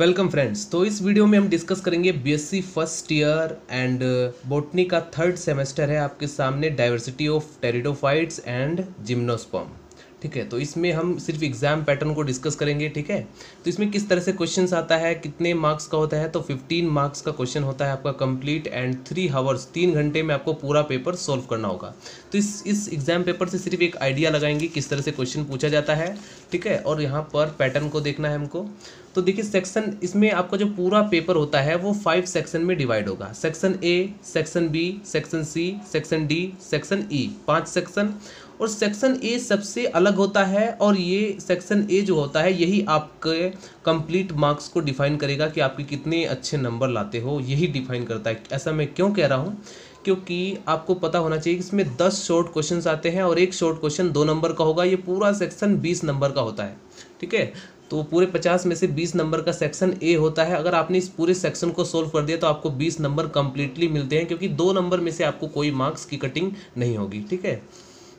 Welcome friends तो इस video में हम डिस्कस करेंगे BSc first year and botany का थर्ड सेमेस्टर है आपके सामने diversity of pteridophytes and gymnosperm ठीक है? तो इसमें हम सिर्फ़ एग्ज़ाम पैटर्न को डिस्कस करेंगे, ठीक है? तो इसमें किस तरह से क्वेश्चन आता है, कितने मार्क्स का होता है तो 15 मार्क्स का क्वेश्चन होता है आपका कंप्लीट एंड थ्री हावर्स तीन घंटे में आपको पूरा पेपर सॉल्व करना होगा। तो इस इस एग्ज़ाम पेपर से सिर्फ़ एक आइडिया लगाएँगे किस तरह से क्वेश्चन पूछा जाता है, ठीक है? और यहाँ पर पैटर्न को देखना है हमको। तो देखिए सेक्शन इसमें आपका जो पूरा पेपर होता है, वो फाइव सेक्शन में डिवाइड होगा। Section A section B section C section D section E पाँच सेक्शन और सेक्शन ए सबसे अलग होता है और ये सेक्शन ए जो होता है, यही आपके कंप्लीट मार्क्स को डिफाइन करेगा कि आपके कितने अच्छे नंबर लाते हो, यही डिफाइन करता है। ऐसा मैं क्यों कह रहा हूँ? क्योंकि आपको पता होना चाहिए कि इसमें दस शॉर्ट क्वेश्चन आते हैं और एक शॉर्ट क्वेश्चन दो नंबर का होगा, ये पूरा सेक्शन बीस नंबर का होता है, ठीक है? तो पूरे पचास में से बीस नंबर का सेक्शन ए होता है। अगर आपने इस पूरे सेक्शन को सोल्व कर दिया तो आपको बीस नंबर कंप्लीटली मिलते हैं, क्योंकि दो नंबर में से आपको कोई मार्क्स की कटिंग नहीं होगी, ठीक है?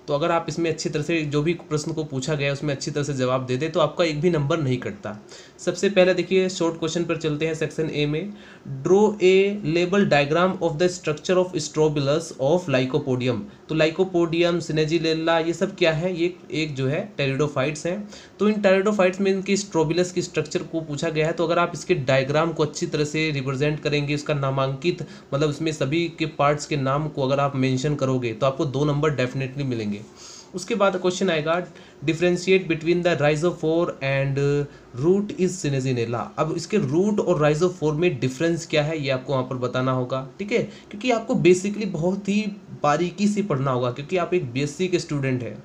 तो अगर आप इसमें अच्छी तरह से जो भी प्रश्न को पूछा गया उसमें अच्छी तरह से जवाब दे दे तो आपका एक भी नंबर नहीं कटता। सबसे पहले देखिए शॉर्ट क्वेश्चन पर चलते हैं सेक्शन ए में। Draw a label diagram of the structure of strobilus of lycopodium तो लाइकोपोडियम, सिनेजिलेला, ये सब क्या है? ये एक जो है टेरिडोफाइट्स हैं। तो इन टेरिडोफाइट्स में इनकी स्ट्रोबिलस की स्ट्रक्चर को पूछा गया है तो अगर आप इसके डायग्राम को अच्छी तरह से रिप्रेजेंट करेंगे उसका नामांकित मतलब इसमें सभी के पार्ट्स के नाम को अगर आप मैंशन करोगे तो आपको दो नंबर डेफिनेटली मिलेंगे। उसके बाद क्वेश्चन आएगा differentiate between the rhizophore and root is selaginella अब इसके रूट और राइजो फोर में डिफरेंस क्या है, ये आपको वहाँ पर बताना होगा, ठीक है? क्योंकि आपको बेसिकली बहुत ही बारीकी से पढ़ना होगा, क्योंकि आप एक बी के स्टूडेंट हैं।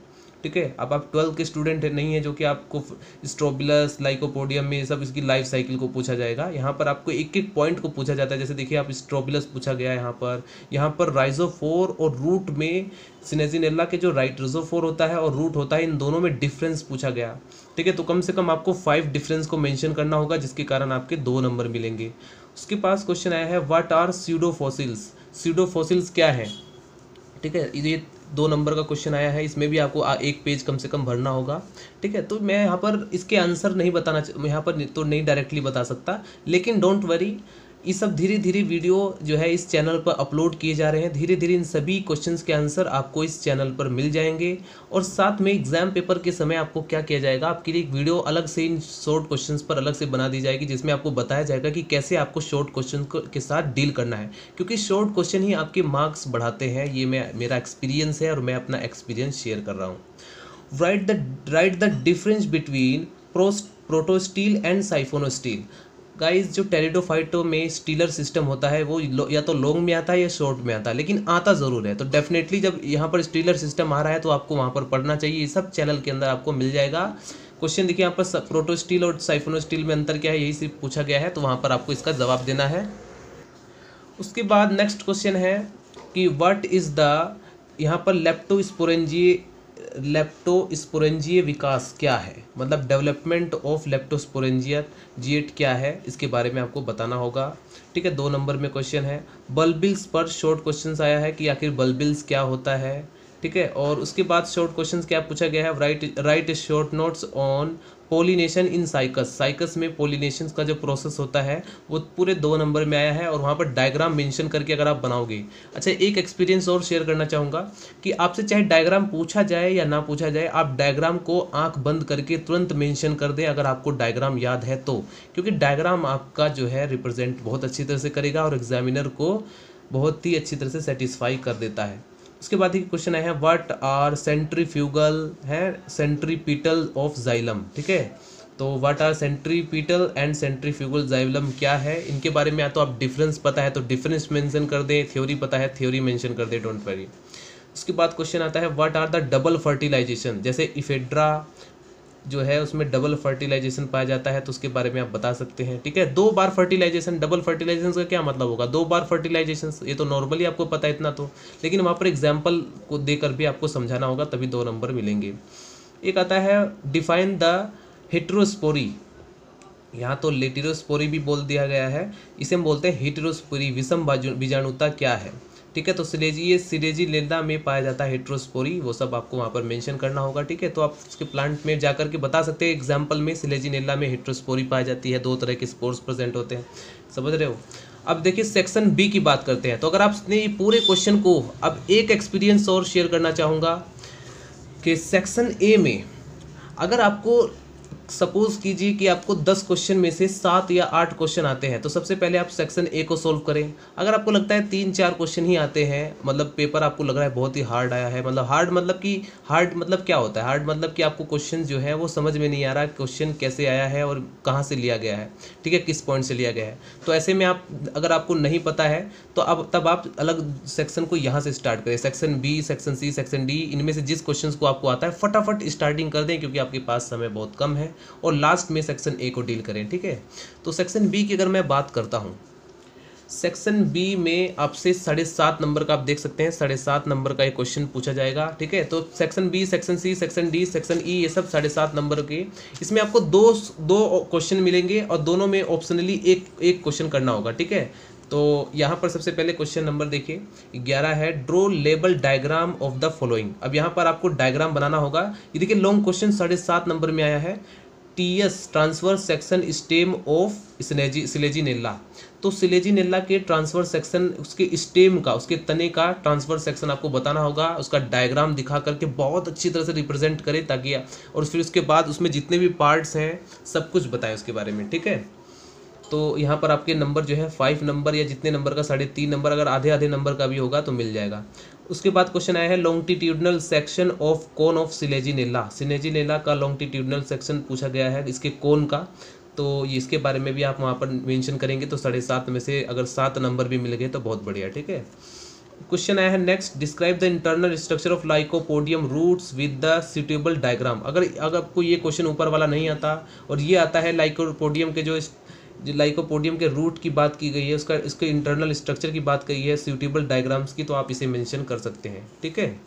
ठीक है? अब आप ट्वेल्थ के स्टूडेंट नहीं है जो कि आपको स्ट्रोबिलस लाइकोपोडियम में सब इसकी लाइफ साइकिल को पूछा जाएगा। यहाँ पर आपको एक एक पॉइंट को पूछा जाता है। जैसे देखिए, आप स्ट्रोबिलस पूछा गया यहाँ पर। यहाँ पर राइजोफोर और रूट में सिनेजिनेला के जो राइट राइजोफोर होता है और रूट होता है, इन दोनों में डिफरेंस पूछा गया। ठीक है? तो कम से कम आपको फाइव डिफरेंस को मेंशन करना होगा, जिसके कारण आपके दो नंबर मिलेंगे। उसके पास क्वेश्चन आया है व्हाट आर सीडोफोसिल्स सीडोफोसिल्स क्या है? ठीक है? ये दो नंबर का क्वेश्चन आया है, इसमें भी आपको एक पेज कम से कम भरना होगा, ठीक है? तो मैं यहाँ पर इसके आंसर नहीं बताना यहाँ पर तो नहीं डायरेक्टली बता सकता, लेकिन डोंट वरी ये सब धीरे धीरे वीडियो जो है इस चैनल पर अपलोड किए जा रहे हैं। धीरे धीरे इन सभी क्वेश्चंस के आंसर आपको इस चैनल पर मिल जाएँगे। और साथ में एग्ज़ाम पेपर के समय आपको क्या किया जाएगा? आपके लिए एक वीडियो अलग से इन शॉर्ट क्वेश्चंस पर अलग से बना दी जाएगी, जिसमें आपको बताया जाएगा कि कैसे आपको शॉर्ट क्वेश्चन के साथ डील करना है। क्योंकि शॉर्ट क्वेश्चन ही आपके मार्क्स बढ़ाते हैं। ये मैं, मेरा एक्सपीरियंस है और मैं अपना एक्सपीरियंस शेयर कर रहा हूँ। Write the write the difference between prost protostele and siphonostele guys जो टेरिडोफाइटो में स्टीलर सिस्टम होता है, वो या तो लॉन्ग में आता है या शॉर्ट में आता है, लेकिन आता ज़रूर है। तो डेफिनेटली जब यहाँ पर स्टीलर सिस्टम आ रहा है तो आपको वहाँ पर पढ़ना चाहिए। ये सब चैनल के अंदर आपको मिल जाएगा। क्वेश्चन देखिए, यहाँ पर प्रोटो स्टील और साइफोनो स्टील में अंतर क्या है, यही सिर्फ़ पूछा गया है तो वहाँ पर आपको इसका जवाब देना है। उसके बाद नेक्स्ट क्वेश्चन है कि वट इज़ द यहाँ पर लेप्टोस्पोरेंजिए लेप्टोस्पोरेंजिए विकास क्या है? मतलब डेवलपमेंट ऑफ़ लेप्टोस्पोरेंजिया जीएट क्या है? इसके बारे में आपको बताना होगा। ठीक है, दो नंबर में क्वेश्चन है। बल्बिल्स पर शॉर्ट क्वेश्चन आया है कि आखिर बल्बिल्स क्या होता है? ठीक है? और उसके बाद शॉर्ट क्वेश्चन क्या पूछा गया है? Write write short notes on pollination in cycas cycas में पोलिनेशन का जो प्रोसेस होता है, वो पूरे दो नंबर में आया है और वहाँ पर डायग्राम मेंशन करके अगर आप बनाओगे। अच्छा एक एक्सपीरियंस और शेयर करना चाहूँगा कि आपसे चाहे डायग्राम पूछा जाए या ना पूछा जाए, आप डायग्राम को आँख बंद करके तुरंत मेंशन कर दें अगर आपको डायग्राम याद है तो। क्योंकि डायग्राम आपका जो है रिप्रेजेंट बहुत अच्छी तरह से करेगा और एग्जामिनर को बहुत ही अच्छी तरह से सेटिस्फाई कर देता है। उसके बाद एक क्वेश्चन आया है व्हाट आर सेंट्रीफ्यूगल है? सेंट्रीपीटल ऑफ़ जाइलम ठीक है? तो what are centripetal and centrifugal xylem क्या है? इनके बारे में या तो आप डिफरेंस पता है तो डिफरेंस मेंशन कर दें थ्योरी पता है थ्योरी मेंशन कर दें डोंट वरी उसके बाद क्वेश्चन आता है what are the double fertilisation जैसे इफेड्रा जो है उसमें डबल फर्टिलाइजेशन पाया जाता है तो उसके बारे में आप बता सकते हैं, ठीक है? दो बार फर्टिलाइजेशन डबल फर्टिलाइजेशन का क्या मतलब होगा? दो बार फर्टिलाइजेशन ये तो नॉर्मली आपको पता है इतना तो लेकिन वहाँ पर एग्ज़ाम्पल को देकर भी आपको समझाना होगा, तभी दो नंबर मिलेंगे। एक आता है डिफाइन द हेट्रोस्पोरी यहाँ तो लेटिरोस्पोरी भी बोल दिया गया है, इसे हम बोलते हैं हिटरोस्पोरी विषम बीजाणुता क्या है? ठीक है तो सिलेजी ये सिलेजी लेना में पाया जाता है हेट्रोस्पोरी वो सब आपको वहाँ पर मेंशन करना होगा, ठीक है? तो आप उसके प्लांट में जाकर के बता सकते हैं एग्ज़ाम्पल में सिलेजी नेला में हेट्रोस्पोरी पाई जाती है, दो तरह के स्पोर्स प्रेजेंट होते हैं। समझ रहे हो? अब देखिए सेक्शन बी की बात करते हैं। तो अगर आपने ये पूरे क्वेश्चन को अब एक एक्सपीरियंस और शेयर करना चाहूँगा कि सेक्शन ए में अगर आपको सपोज़ कीजिए कि आपको दस क्वेश्चन में से सात या आठ क्वेश्चन आते हैं तो सबसे पहले आप सेक्शन ए को सोल्व करें। अगर आपको लगता है तीन चार क्वेश्चन ही आते हैं मतलब पेपर आपको लग रहा है बहुत ही हार्ड आया है मतलब हार्ड मतलब कि हार्ड मतलब क्या होता है? हार्ड मतलब कि आपको क्वेश्चन जो है, वो समझ में नहीं आ रहा क्वेश्चन कैसे आया है और कहाँ से लिया गया है, ठीक है? किस पॉइंट से लिया गया है। तो ऐसे में आप, अगर आपको नहीं पता है तो अब, तब आप अलग सेक्शन को यहाँ से स्टार्ट करें। Section B section C section D इनमें से जिस क्वेश्चन को आपको आता है, फटाफट स्टार्टिंग कर दें, क्योंकि आपके पास समय बहुत कम और लास्ट में सेक्शन ए को डील करें, ठीक है? तो सेक्शन बी की अगर मैं बात करता हूँ सेक्शन बी में आपसे साढ़े सात नंबर का आप देख सकते हैं, साढ़े सात नंबर का एक क्वेश्चन पूछा जाएगा, ठीक है? तो section B section C section D section E ये सब साढ़े सात नंबर के। इसमें आपको दो दो क्वेश्चन मिलेंगे और दोनों में ऑप्शनली एक एक क्वेश्चन करना होगा, ठीक है? तो यहाँ पर सबसे पहले क्वेश्चन नंबर देखिए, ग्यारह है draw label diagram of the following अब यहाँ पर आपको डायग्राम बनाना होगा। ये देखिए लॉन्ग क्वेश्चन साढ़े सात नंबर में आया है। T S transverse section stem of selagi selaginella. तो सिलेजी नेल्ला के ट्रांसफ़र सेक्शन, उसके स्टेम का, उसके तने का ट्रांसफ़र सेक्शन आपको बताना होगा। उसका डायग्राम दिखा करके बहुत अच्छी तरह से रिप्रेजेंट करें ताकि और फिर उसके बाद उसमें जितने भी पार्ट्स हैं, सब कुछ बताएँ उसके बारे में, ठीक है? तो यहाँ पर आपके नंबर जो है फाइव नंबर या जितने नंबर का, साढ़े तीन नंबर, अगर आधे आधे नंबर का भी होगा तो मिल जाएगा। उसके बाद क्वेश्चन आया है longitudinal section of cone of selaginella selaginella का लॉन्गिट्यूडनल सेक्शन पूछा गया है इसके कोन का। तो इसके बारे में भी आप वहाँ पर मेंशन करेंगे तो साढ़े सात में से अगर सात नंबर भी मिल गए तो बहुत बढ़िया, ठीक है? क्वेश्चन आया है next describe the internal structure of lycopodium roots with the suitable diagram अगर अगर आपको ये क्वेश्चन ऊपर वाला नहीं आता और ये आता है लाइकोपोडियम के जो जो लाइकोपोडियम के रूट की बात की गई है, उसका, इसके इंटरनल स्ट्रक्चर की बात कही है सूटेबल डायग्राम्स की तो आप इसे मेंशन कर सकते हैं, ठीक है?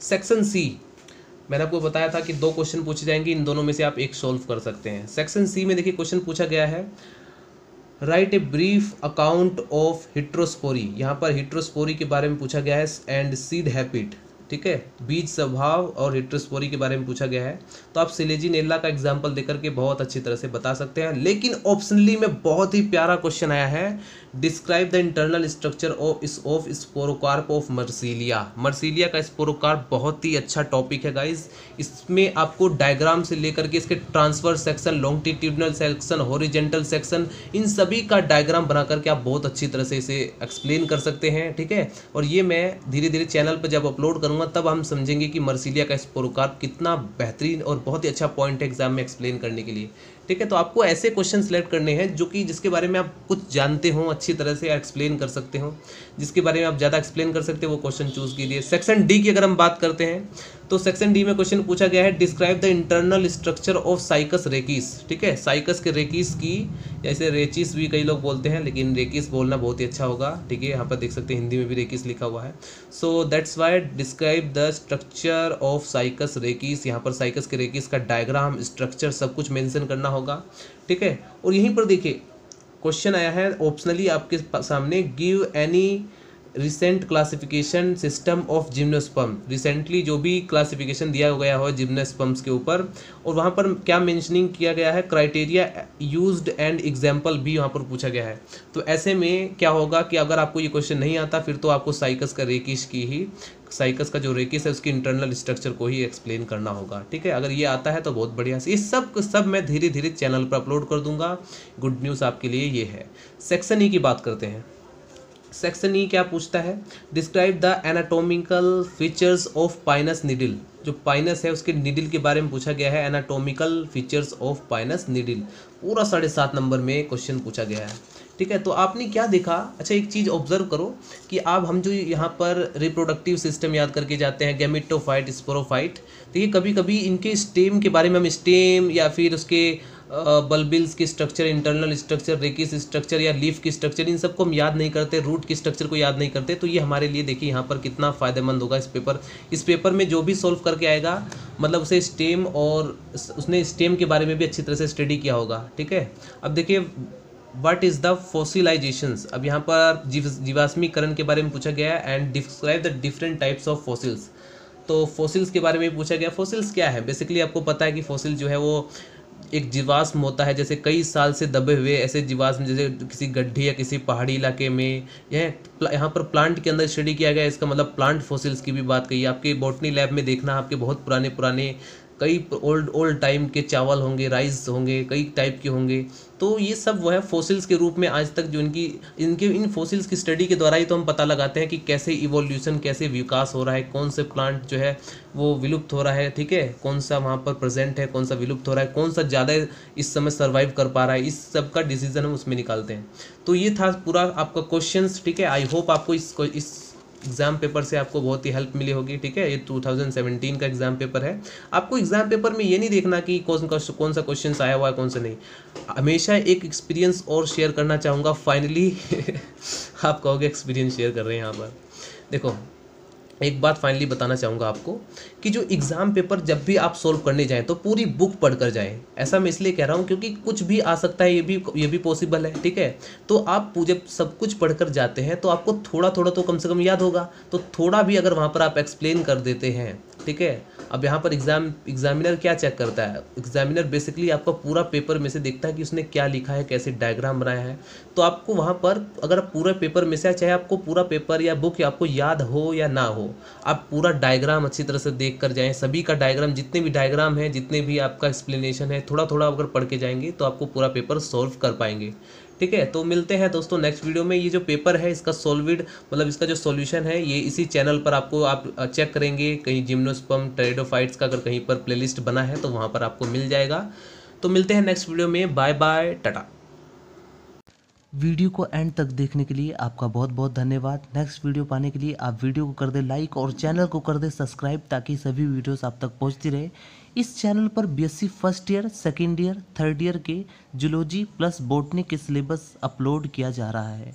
सेक्शन सी मैंने आपको बताया था कि दो क्वेश्चन पूछे जाएँगे, इन दोनों में से आप एक सॉल्व कर सकते हैं। सेक्शन सी में देखिए क्वेश्चन पूछा गया है write a brief account of heterospory यहाँ पर हिट्रोस्पोरी के बारे में पूछा गया है एंड सीड हैपिट ठीक है? बीज स्वभाव और हिट्रोस्पोरी के बारे में पूछा गया है। तो आप सिलेजी नेला का एग्ज़ाम्पल देकर के बहुत अच्छी तरह से बता सकते हैं। लेकिन ऑप्शनली में बहुत ही प्यारा क्वेश्चन आया है। Describe the internal structure of इस of sporocarp of marsilea marsilea का स्पोरोकार्प बहुत ही अच्छा टॉपिक है गाइज़ इसमें आपको डायग्राम से लेकर के इसके transverse section longitudinal section horizontal section इन सभी का डायग्राम बना करके आप बहुत अच्छी तरह से इसे एक्सप्लेन कर सकते हैं, ठीक है? और ये मैं धीरे धीरे चैनल पर जब अपलोड करूँगा तब हम समझेंगे कि मर्सिलिया का स्पोरोकार्प कितना बेहतरीन और बहुत ही अच्छा पॉइंट है एग्ज़ाम में एक्सप्लेन करने के लिए। ठीक है तो आपको ऐसे क्वेश्चन सेलेक्ट करने हैं जो कि जिसके बारे में आप कुछ जानते हो, अच्छी तरह से एक्सप्लेन कर सकते हो। जिसके बारे में आप ज़्यादा एक्सप्लेन कर सकते हो, वो क्वेश्चन चूज़ कीजिए। सेक्शन डी की अगर हम बात करते हैं तो सेक्शन डी में क्वेश्चन पूछा गया है describe the internal structure of Cycas rachis ठीक है? साइकस के रेकिस की जैसे रेचिस भी कई लोग बोलते हैं, लेकिन रेकिस बोलना बहुत ही अच्छा होगा। ठीक है? यहाँ पर देख सकते हैं, हिंदी में भी रेकिस लिखा हुआ है। So that's why describe the structure of Cycas rachis यहाँ पर साइकस के रेकिस का डायग्राम स्ट्रक्चर सब कुछ मैंसन करना होगा। ठीक है? और यहीं पर देखिए क्वेश्चन आया है ऑप्शनली आपके सामने give any recent classification system of gymnosperm recently जो भी क्लासिफिकेशन दिया गया हो जिम्नोस्पम्स के ऊपर, और वहाँ पर क्या मेंशनिंग किया गया है? क्राइटेरिया यूज्ड एंड एग्ज़ाम्पल भी वहाँ पर पूछा गया है। तो ऐसे में क्या होगा कि अगर आपको ये क्वेश्चन नहीं आता, फिर तो आपको साइकस का रेकिश की ही साइकस का जो रेकिस है, उसकी इंटरनल स्ट्रक्चर को ही एक्सप्लेन करना होगा। ठीक है? अगर ये आता है तो बहुत बढ़िया से। ये सब सब मैं धीरे धीरे चैनल पर अपलोड कर दूँगा। गुड न्यूज़ आपके लिए ये है। सेक्शन ई की बात करते हैं। सेक्शन ई क्या पूछता है? Describe the anatomical features of pinus needle जो पाइनस है, उसके निडिल के बारे में पूछा गया है anatomical features of Pinus needle पूरा साढ़े सात नंबर में क्वेश्चन पूछा गया है। ठीक है तो आपने क्या देखा? अच्छा एक चीज़ ऑब्ज़र्व करो कि आप, हम जो यहाँ पर रिप्रोडक्टिव सिस्टम याद करके जाते हैं गेमिटोफाइट स्पोरोफाइट देखिए कभी कभी इनके स्टेम के बारे में हम स्टेम या फिर उसके बल्बिल्स की structure internal structure rachis structure या लीफ की स्ट्रक्चर इन सबको हम याद नहीं करते रूट की स्ट्रक्चर को याद नहीं करते तो ये हमारे लिए देखिए यहाँ पर कितना फ़ायदेमंद होगा इस पेपर इस पेपर में जो भी सॉल्व करके आएगा मतलब उसे स्टेम और उसने स्टेम के बारे में भी अच्छी तरह से स्टडी किया होगा, ठीक है? अब देखिए व्हाट इज़ द फोसिलाइजेशंस अब यहाँ पर जीव, जीवाश्मीकरण के बारे में पूछा गया है and describe the different types of fossils तो फोसिल्स के बारे में पूछा गया। फोसिल्स क्या है? बेसिकली आपको पता है कि फॉसिल जो है वो एक जीवाश्म होता है, जैसे कई साल से दबे हुए ऐसे जीवाश्म, जैसे किसी गड्ढे या किसी पहाड़ी इलाके में, यह यहाँ पर प्लांट के अंदर स्टडी किया गया इसका मतलब प्लांट फॉसिल्स की भी बात कही। आपके बॉटनी लैब में देखना, आपके बहुत पुराने पुराने कई ओल्ड ओल्ड टाइम के चावल होंगे राइस होंगे, कई टाइप के होंगे। तो ये सब वो है फोसिल्स के रूप में आज तक जो इनकी, इनके, इन फोसिल्स की स्टडी के द्वारा ही तो हम पता लगाते हैं कि कैसे इवोल्यूशन कैसे विकास हो रहा है, कौन से प्लांट जो है वो विलुप्त हो रहा है, ठीक है? कौन सा वहाँ पर प्रेजेंट है, कौन सा विलुप्त हो रहा है, कौन सा ज़्यादा इस समय सर्वाइव कर पा रहा है, इस सब का डिसीज़न हम उसमें निकालते हैं। तो ये था पूरा आपका क्वेश्चन ठीक है? आई होप आपको इस इस एग्ज़ाम पेपर से आपको बहुत ही हेल्प मिली होगी, ठीक है? ये 2017 का एग्ज़ाम पेपर है। आपको एग्ज़ाम पेपर में ये नहीं देखना कि कौन कौन सा क्वेश्चन आया हुआ है, कौन सा नहीं। हमेशा एक एक्सपीरियंस और शेयर करना चाहूँगा। फाइनली आप कहोगे एक्सपीरियंस शेयर कर रहे हैं यहाँ पर। देखो एक बात फाइनली बताना चाहूँगा आपको कि जो एग्ज़ाम पेपर जब भी आप सोल्व करने जाएँ तो पूरी बुक पढ़ कर जाएँ। ऐसा मैं इसलिए कह रहा हूँ क्योंकि कुछ भी आ सकता है, ये भी ये भी पॉसिबल है, ठीक है? तो आप जब सब कुछ पढ़ कर जाते हैं तो आपको थोड़ा थोड़ा तो कम से कम याद होगा। तो थोड़ा भी अगर वहाँ पर आप एक्सप्लेन कर देते हैं, ठीक है? अब यहाँ पर एग्ज़ाम एग्जामिनर क्या चेक करता है? एग्जामिनर बेसिकली आपका पूरा पेपर में से देखता है कि उसने क्या लिखा है, कैसे डायग्राम बनाया है। तो आपको वहाँ पर, अगर पूरा पेपर में से, चाहे आपको पूरा पेपर या बुक आपको याद हो या ना हो, आप पूरा डायग्राम अच्छी तरह से देख कर जाएँ। सभी का डायग्राम जितने भी डायग्राम है, जितने भी आपका एक्सप्लेनेशन है थोड़ा थोड़ा अगर पढ़ के जाएँगे तो आपको पूरा पेपर सॉल्व कर पाएँगे। ठीक है तो मिलते हैं दोस्तों नेक्स्ट वीडियो में। ये जो पेपर है, इसका सोलविड मतलब इसका जो सॉल्यूशन है, ये इसी चैनल पर आपको आप चेक करेंगे। कहीं जिम्नोस्पम ट्रेडोफाइट्स का अगर कहीं पर प्लेलिस्ट बना है तो वहाँ पर आपको मिल जाएगा। तो मिलते हैं नेक्स्ट वीडियो में। बाय बाय टाटा वीडियो को एंड तक देखने के लिए आपका बहुत बहुत धन्यवाद। नेक्स्ट वीडियो पाने के लिए आप वीडियो को कर दे लाइक और चैनल को कर दे सब्सक्राइब ताकि सभी वीडियोस आप तक पहुँचती रहे। इस चैनल पर BSc first year second year third year के जूलॉजी प्लस बोटनी के सिलेबस अपलोड किया जा रहा है।